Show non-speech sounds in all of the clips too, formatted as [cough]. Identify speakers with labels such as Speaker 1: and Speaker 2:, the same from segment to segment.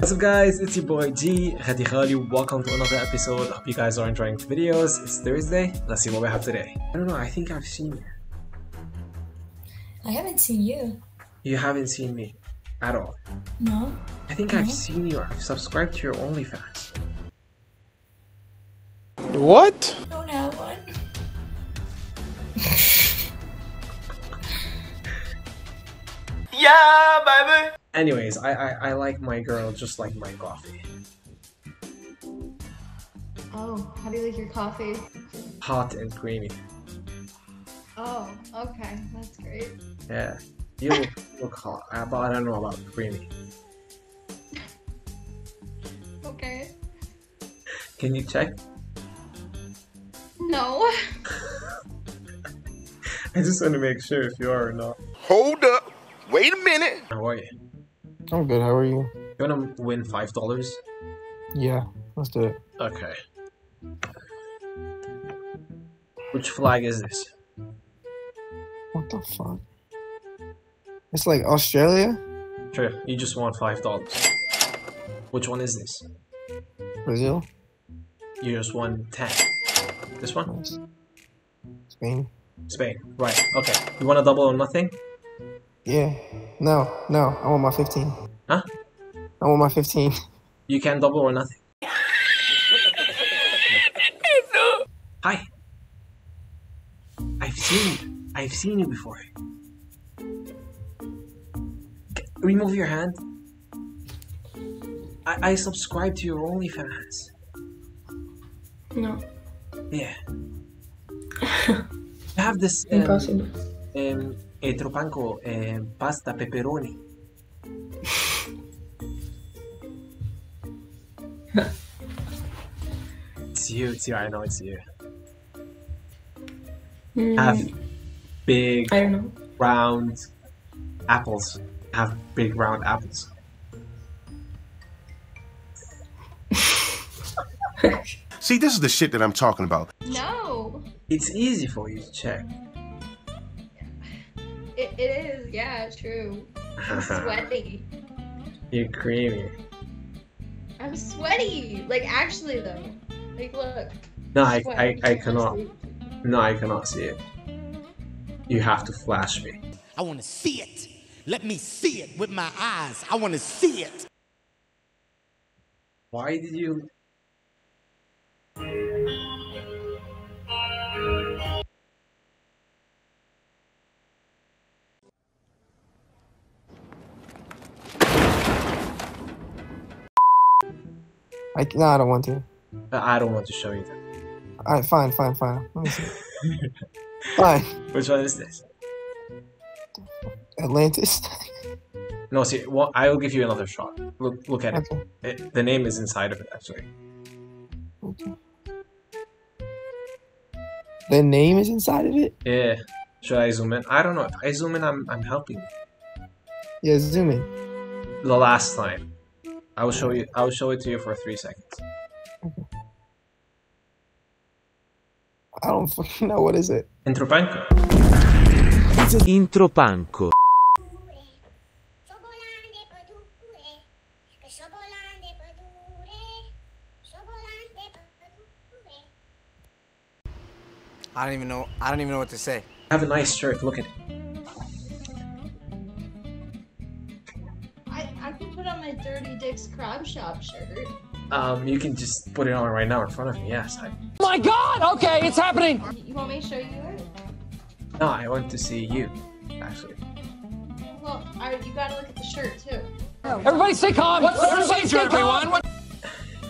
Speaker 1: What's up guys, it's your boy G, Ghadi Ghali, welcome to another episode. Hope you guys are enjoying the videos. It's Thursday, let's see what we have today. I don't know, I think I've seen you.
Speaker 2: I haven't seen you.
Speaker 1: You haven't seen me at all.
Speaker 2: No.
Speaker 1: I think I've seen you, I've subscribed to your OnlyFans.
Speaker 3: What?
Speaker 2: Don't have one.
Speaker 3: Yeah, baby.
Speaker 1: Anyways, I, I, I like my girl just like my coffee.
Speaker 4: Oh, how do you like your coffee?
Speaker 1: Hot and creamy.
Speaker 4: Oh, okay, that's great.
Speaker 1: Yeah. You look, [laughs] look hot, uh, but I don't know about creamy.
Speaker 4: Okay.
Speaker 1: Can you check?
Speaker 4: No. [laughs]
Speaker 1: I just want to make sure if you are or not.
Speaker 3: Hold up. Wait a minute.
Speaker 1: How are you?
Speaker 5: I'm good. How are you?
Speaker 1: You wanna win five dollars?
Speaker 5: Yeah, let's do it.
Speaker 1: Okay. Which flag is this?
Speaker 5: What the fuck? It's like Australia,
Speaker 1: Sure, you just won five dollars. Which one is this?
Speaker 5: Brazil,
Speaker 1: You just won ten. This one?
Speaker 5: nice. Spain.
Speaker 1: Spain. Right. Okay. You want to double or nothing?
Speaker 5: Yeah. No, no. I want my 15.
Speaker 1: Huh?
Speaker 5: I want my 15.
Speaker 1: You can't double or nothing. no. [laughs] Hi. I've seen you. I've seen you before. K- Remove your hand. I, I subscribe to your OnlyFans.
Speaker 2: No.
Speaker 1: Yeah. [laughs] I have this um,
Speaker 2: Impossible.
Speaker 1: um, eh, tropanco um, pasta pepperoni. it's [laughs] you, it's you, I know it's you.
Speaker 2: Mm,
Speaker 1: Have big,
Speaker 2: I don't know.
Speaker 1: round apples. Have big, round apples. [laughs]
Speaker 6: See, this is the shit that I'm talking about.
Speaker 4: No.
Speaker 1: It's easy for you to check.
Speaker 4: It, it is, yeah, true. I'm [laughs] sweaty.
Speaker 1: You're creamy.
Speaker 4: I'm sweaty. Like, actually, though. Like, look.
Speaker 1: No, I, I, I cannot. No, I cannot see it. You have to flash me.
Speaker 7: I want to see it. Let me see it with my eyes. I want to see it.
Speaker 1: Why did you?
Speaker 5: I, no, I don't want to.
Speaker 1: Uh, I don't want to show you that.
Speaker 5: Alright, fine, fine, fine. Let me see. fine. [laughs]
Speaker 1: Which one is this?
Speaker 5: Atlantis. [laughs]
Speaker 1: No, see, well, I will give you another shot. Look, look at it.
Speaker 5: okay.
Speaker 1: it. The name is inside of it, actually.
Speaker 5: okay. The name is inside of it?
Speaker 1: Yeah. Should I zoom in? I don't know. If I zoom in, I'm, I'm helping you.
Speaker 5: Yeah, zoom in.
Speaker 1: The last time, I will show you. I will show it to you for three seconds.
Speaker 5: I don't fucking know. What is it?
Speaker 1: Intropanco.
Speaker 8: Intropanco.
Speaker 9: Sobolande padure, sobolande padure.
Speaker 10: I don't even know. I don't even know what to say.
Speaker 1: I Have a nice shirt. Look at it.
Speaker 4: My Dirty Dick's Crab Shop shirt.
Speaker 1: Um, you can just put it on right now in front of me. Yes. I,
Speaker 10: My God! Okay, it's happening.
Speaker 4: You want me to show you it?
Speaker 1: no, I want to see you. Actually.
Speaker 4: Well, I, you gotta look at the shirt, too.
Speaker 10: Everybody, stay calm. What's the procedure, everyone? What?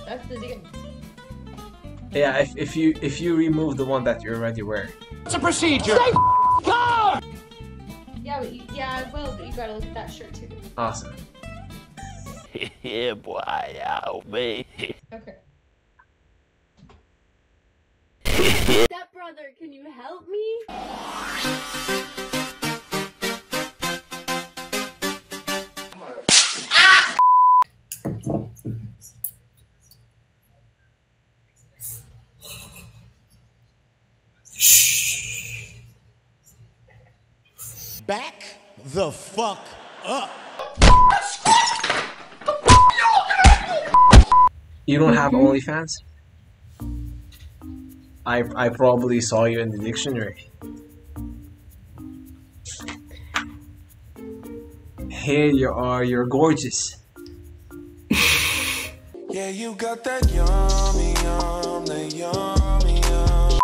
Speaker 4: That's the deal.
Speaker 1: Yeah. If, if you if you remove the one that you're already wearing.
Speaker 10: It's a procedure? Stay calm.
Speaker 4: Yeah, but you, yeah, I will, but you gotta look at that shirt, too.
Speaker 1: Awesome. [laughs]
Speaker 8: yeah, boy, yeah, me.
Speaker 4: Okay. [laughs]
Speaker 9: Stepbrother, can you help me?
Speaker 7: Back the fuck up.
Speaker 1: You don't have
Speaker 2: Mhm.
Speaker 1: OnlyFans? I I probably saw you in the dictionary. Here you are, you're gorgeous. [laughs]
Speaker 11: Yeah, you got that yummy, yum, that yummy, yum.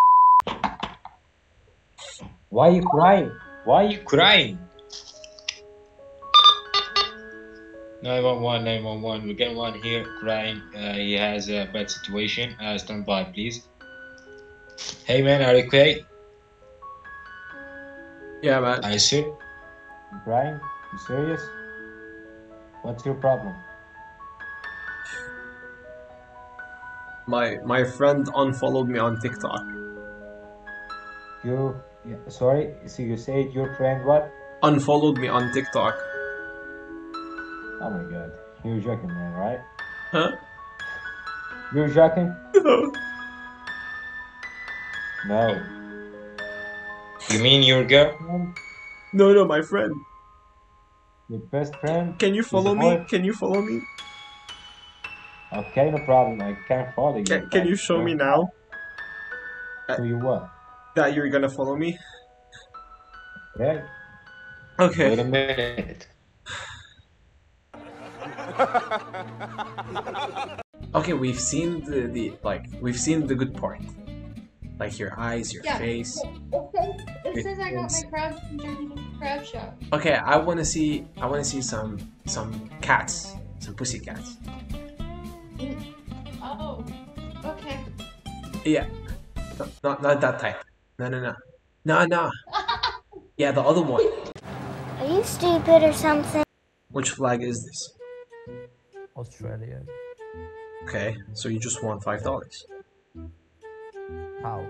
Speaker 12: Why you crying? Why you crying? 911, 911. We get one here crying. Uh, he has a bad situation. Uh, stand by, please. Hey man, are you okay?
Speaker 1: Yeah, man.
Speaker 12: Are you? You crying? You serious? What's your problem?
Speaker 1: My my friend unfollowed me on TikTok.
Speaker 12: You, yeah, sorry. So you said your friend what?
Speaker 1: Unfollowed me on TikTok.
Speaker 12: Oh my god, you're joking, man, right?
Speaker 1: Huh?
Speaker 12: You were joking?
Speaker 1: No.
Speaker 12: No. You mean your girlfriend?
Speaker 1: No, no, my friend.
Speaker 12: Your best friend?
Speaker 1: Can you follow me?
Speaker 12: hard?
Speaker 1: Can you follow me?
Speaker 12: Okay, no problem. I can't follow you.
Speaker 1: Can, can you show me now
Speaker 12: Show uh, you what?
Speaker 1: that you're gonna follow me?
Speaker 12: Okay.
Speaker 1: Okay.
Speaker 12: Wait a minute. [laughs]
Speaker 1: Okay, we've seen the, the like we've seen the good part. Like your eyes, your
Speaker 4: Yeah.
Speaker 1: face.
Speaker 4: It says, it
Speaker 1: It
Speaker 4: says I got my crabs from Dirty Crab Shop.
Speaker 1: Okay, I wanna see I wanna see some some cats. Some pussy cats. Mm.
Speaker 4: Oh, okay.
Speaker 1: Yeah. No, not not that type. No no no. No no. [laughs] Yeah, the other one.
Speaker 9: Are you stupid or something?
Speaker 1: Which flag is this?
Speaker 13: Australia.
Speaker 1: Okay, so you just won five dollars.
Speaker 13: How?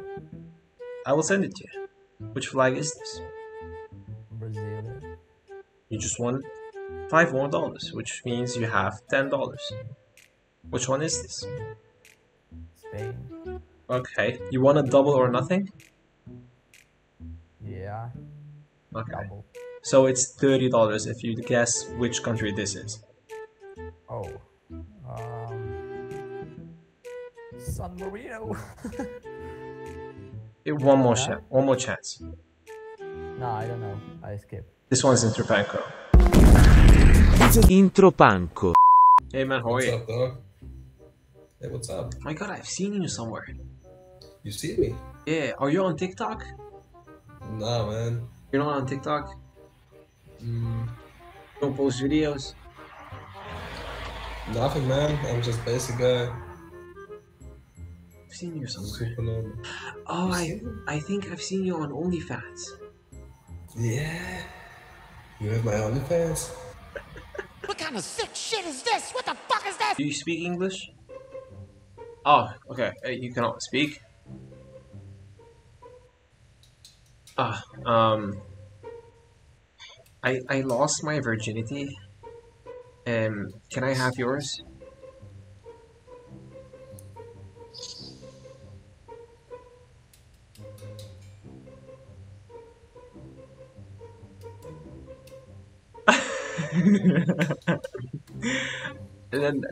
Speaker 1: I will send it to you. Which flag is this?
Speaker 13: Brazil.
Speaker 1: You just won five more dollars, which means you have ten dollars. Which one is this?
Speaker 13: Spain.
Speaker 1: Okay, you want a double or nothing?
Speaker 13: Yeah.
Speaker 1: Okay.
Speaker 13: Double.
Speaker 1: So it's thirty dollars if you guess which country this is.
Speaker 13: San [laughs] Marino.
Speaker 1: One more
Speaker 13: Yeah.
Speaker 1: chance. One more chance.
Speaker 13: no, I don't know. I skip.
Speaker 1: This one's in Trapanko.
Speaker 14: Intropanco.
Speaker 1: Hey man, how are
Speaker 15: What's
Speaker 1: you?
Speaker 15: up, dog? Hey, what's up?
Speaker 1: My God, I've seen you somewhere.
Speaker 15: You see me?
Speaker 1: Yeah, are you on TikTok?
Speaker 15: Nah, man.
Speaker 1: You're not on TikTok.
Speaker 15: Mm,
Speaker 1: Don't post videos.
Speaker 15: nothing, man. I'm just basic guy.
Speaker 1: I've seen you somewhere.
Speaker 15: Super normal.
Speaker 1: Oh, I I think I've seen you on OnlyFans.
Speaker 15: Yeah. You have my OnlyFans? [laughs]
Speaker 7: What kind of sick shit is this? What the fuck is that?
Speaker 1: Do you speak English? Oh, okay. Uh, you cannot speak. Ah, um, I I lost my virginity. Um, can I have yours?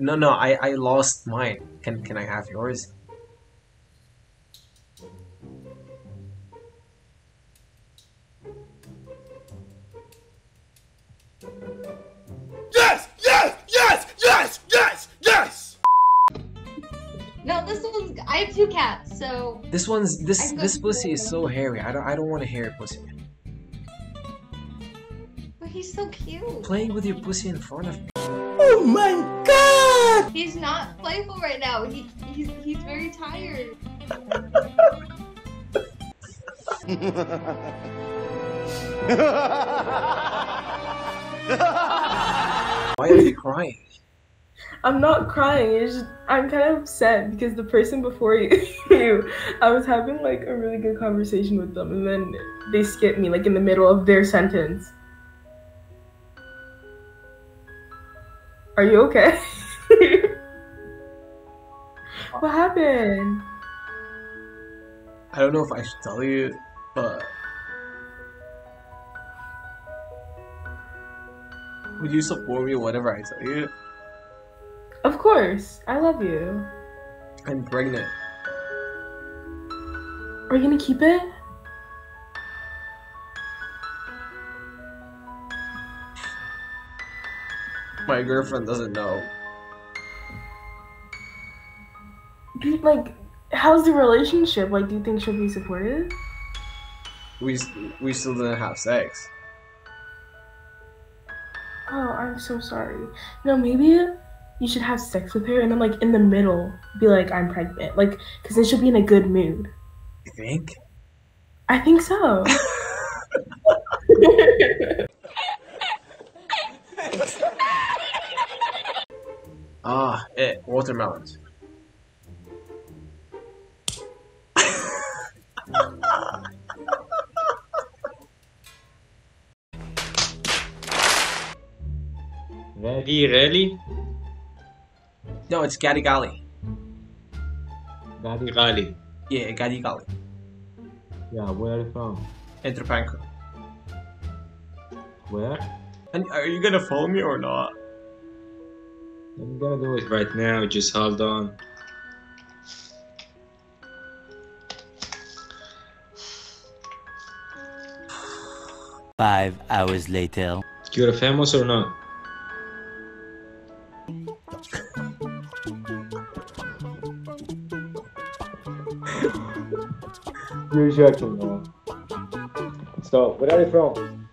Speaker 1: No, no, I I lost mine. Can can I have yours?
Speaker 3: Yes! Yes! Yes! Yes! Yes! Yes!
Speaker 4: No, this one's. I have two cats, so.
Speaker 1: This one's this this pussy is so hairy. I don't I don't want to hairy pussy.
Speaker 4: But he's so cute.
Speaker 1: Playing with your pussy in front of me.
Speaker 4: Oh my god! He's not playful right now. He he's he's very tired. [laughs]
Speaker 1: Why are you crying?
Speaker 16: I'm not crying. It's just, I'm kind of upset because the person before you, [laughs] you, I was having like a really good conversation with them, and then they skipped me like in the middle of their sentence. Are you okay? [laughs] what happened?
Speaker 1: I don't know if I should tell you, but would you support me whatever I tell you?
Speaker 16: Of course. I love you.
Speaker 1: I'm pregnant.
Speaker 16: Are you gonna keep it?
Speaker 1: My girlfriend doesn't know.
Speaker 16: Do like, how's the relationship? Like, do you think she'll be supportive?
Speaker 1: We we still didn't have sex.
Speaker 16: Oh, I'm so sorry. No, maybe you should have sex with her and then, like, in the middle, be like, I'm pregnant. Like, because then she'll be in a good mood.
Speaker 1: You think?
Speaker 16: I think so. [laughs] [laughs]
Speaker 1: Ah, it watermelons.
Speaker 12: Ready, really?
Speaker 1: No, it's Ghadi Ghali.
Speaker 12: Ghadi Ghali.
Speaker 1: Yeah, Ghadi Ghali.
Speaker 12: Yeah, where are you from?
Speaker 1: Interpanko.
Speaker 12: Where?
Speaker 1: And are you gonna follow me or not?
Speaker 12: I'm gonna do it right now, just hold on.
Speaker 8: Five hours later.
Speaker 12: You're famous or not? You're joking, man. So, where are you from?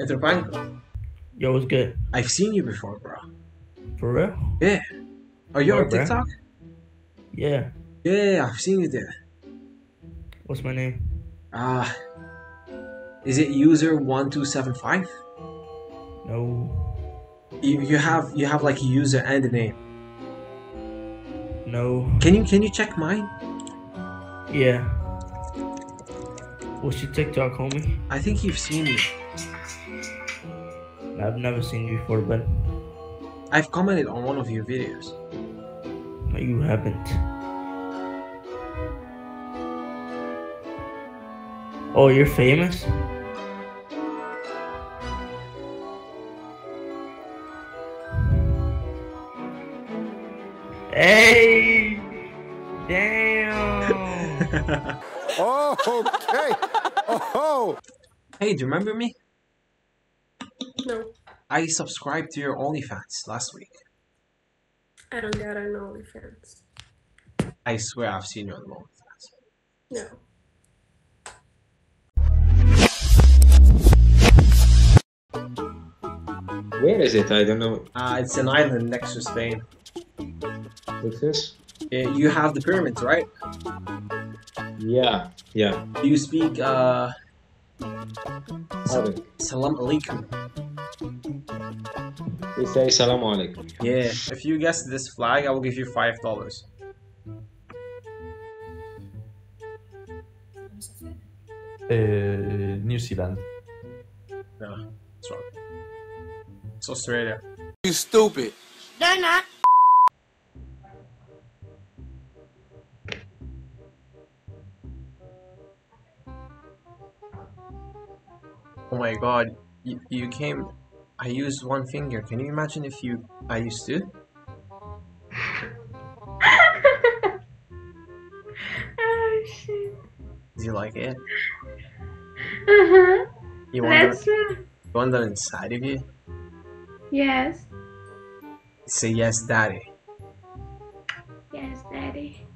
Speaker 1: Interpanko.
Speaker 13: Yo, what's good?
Speaker 1: I've seen you before, bro.
Speaker 13: For real?
Speaker 1: Yeah. Are you
Speaker 13: Where,
Speaker 1: on
Speaker 13: bro?
Speaker 1: TikTok?
Speaker 13: Yeah.
Speaker 1: Yeah, I've seen you there.
Speaker 13: What's my name?
Speaker 1: Ah. is it user one two seven five?
Speaker 13: No.
Speaker 1: You you have you have like a user and a name.
Speaker 13: No.
Speaker 1: Can you can you check mine?
Speaker 13: Yeah. What's your TikTok, homie?
Speaker 1: I think you've seen me.
Speaker 13: I've never seen you before, but
Speaker 1: I've commented on one of your videos.
Speaker 13: no, you haven't. Oh, you're famous? Hey! Damn! [laughs]
Speaker 6: Oh, okay. Oh.
Speaker 1: Hey, do you remember me?
Speaker 14: No,
Speaker 1: I subscribed to your OnlyFans last week.
Speaker 14: I don't got an OnlyFans.
Speaker 1: I swear I've seen you on the OnlyFans.
Speaker 14: No.
Speaker 12: Where is it? I don't know.
Speaker 1: Uh, it's an island next to Spain.
Speaker 12: What's this?
Speaker 1: Uh, you have the pyramids, right?
Speaker 12: Yeah, yeah.
Speaker 1: Do you speak uh
Speaker 12: Arabic.
Speaker 1: Salam alaikum?
Speaker 12: We say salam alaikum.
Speaker 1: Yeah. If you guess this flag, I will give you five dollars.
Speaker 17: Uh, New Zealand.
Speaker 1: No, it's wrong. It's Australia.
Speaker 3: You stupid.
Speaker 9: They're not.
Speaker 1: Oh my god, you, you came. I used one finger. Can you imagine if you. I used two?
Speaker 4: oh [laughs] shit.
Speaker 1: Do you like it?
Speaker 4: Uh huh.
Speaker 1: You want
Speaker 4: That's
Speaker 1: that,
Speaker 4: right.
Speaker 1: you want that inside of you?
Speaker 4: Yes.
Speaker 1: Say yes, daddy.
Speaker 4: Yes, daddy.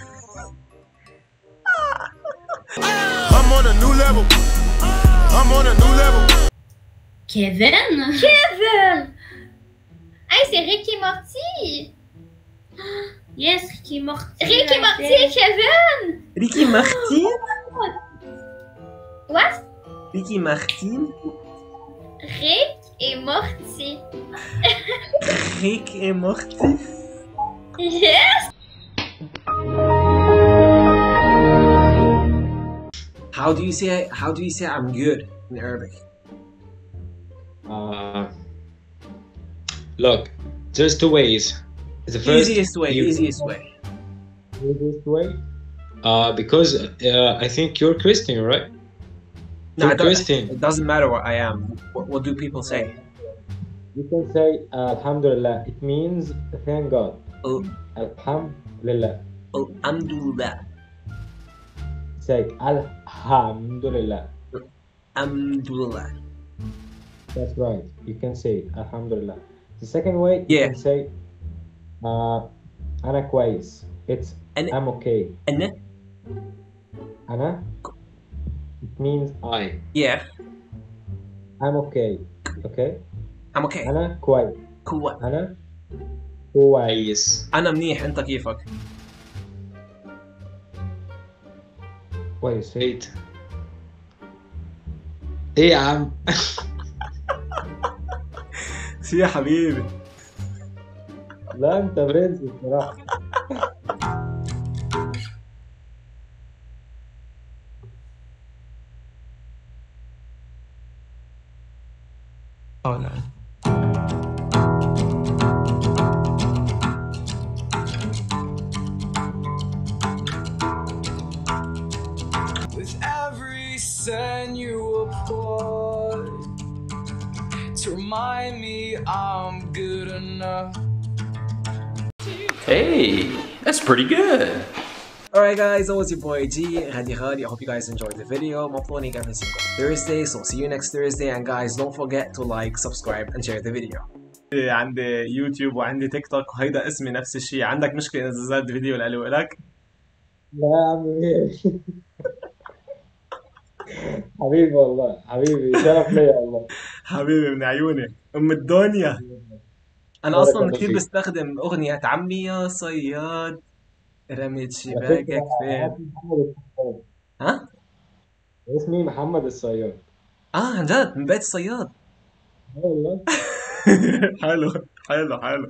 Speaker 4: [laughs]
Speaker 3: I'm on a new level. I'm on a new level.
Speaker 2: Kevin?
Speaker 4: Kevin! Hey, c'est Ricky Morty!
Speaker 2: Yes, Ricky Morty.
Speaker 4: Ricky
Speaker 2: right
Speaker 4: Morty,
Speaker 2: there.
Speaker 4: Kevin!
Speaker 1: Ricky Martin?
Speaker 4: What?
Speaker 1: Ricky Martin?
Speaker 4: Rick et Morty.
Speaker 1: Rick et Morty?
Speaker 4: Yes!
Speaker 1: How do you say how do you say I'm good in Arabic?
Speaker 12: Uh, look, there's two ways. The first
Speaker 1: easiest way,
Speaker 12: you-
Speaker 1: easiest way.
Speaker 12: Easiest way? Uh, because uh, I think you're Christian, right?
Speaker 1: No,
Speaker 12: You're
Speaker 1: it, doesn't,
Speaker 12: Christian.
Speaker 1: it doesn't matter what I am. What, what do people say?
Speaker 12: You can say Alhamdulillah. It means thank God. Alhamdulillah.
Speaker 1: Alhamdulillah.
Speaker 12: Say Alhamdulillah.
Speaker 1: Alhamdulillah.
Speaker 12: That's right. You can say Alhamdulillah. The second way,
Speaker 1: Yeah.
Speaker 12: you can say uh, أنا كويس. It's
Speaker 1: أنا-
Speaker 12: I'm okay.
Speaker 1: أنا
Speaker 12: أنا it means I.
Speaker 1: Yeah.
Speaker 12: I'm okay. Okay.
Speaker 1: I'm okay.
Speaker 12: أنا كويس.
Speaker 1: كويس.
Speaker 12: أنا كويس.
Speaker 1: أنا منيح أنت كيفك؟
Speaker 12: كويس.
Speaker 17: ايه ده؟ إيه يا عم [laughs]
Speaker 1: سي يا حبيبي
Speaker 12: لا أنت برنس بصراحة.
Speaker 5: Oh no.
Speaker 11: With every sin remind me I'm good enough.
Speaker 18: Hey, that's pretty good.
Speaker 1: Alright guys, that was your boy G, Ghadi Ghali. I hope you guys enjoyed the video. I'm uploading every single Thursday, so see you next Thursday. And guys, don't forget to like, subscribe, and share the video. عندي يوتيوب وعندي تيك توك وهيدا اسمي نفس الشيء عندك مشكلة إذا نزلت فيديو لإلي ولك
Speaker 12: لا يا عم إيه. [laughs] حبيبي والله حبيبي. شرف ليا والله. [laughs]
Speaker 1: حبيبي من عيوني. أم الدنيا. أنا
Speaker 12: بارك
Speaker 1: أصلا
Speaker 12: الله
Speaker 1: كثير
Speaker 12: فيك.
Speaker 1: بستخدم أغنية عمي يا صياد. رميت شباكك فين؟
Speaker 12: أنا اسمي محمد الصياد.
Speaker 1: ها؟
Speaker 12: اسمي محمد الصياد.
Speaker 1: آه عن جد من بيت الصياد.
Speaker 12: والله. [laughs]
Speaker 1: حلو حلو حلو.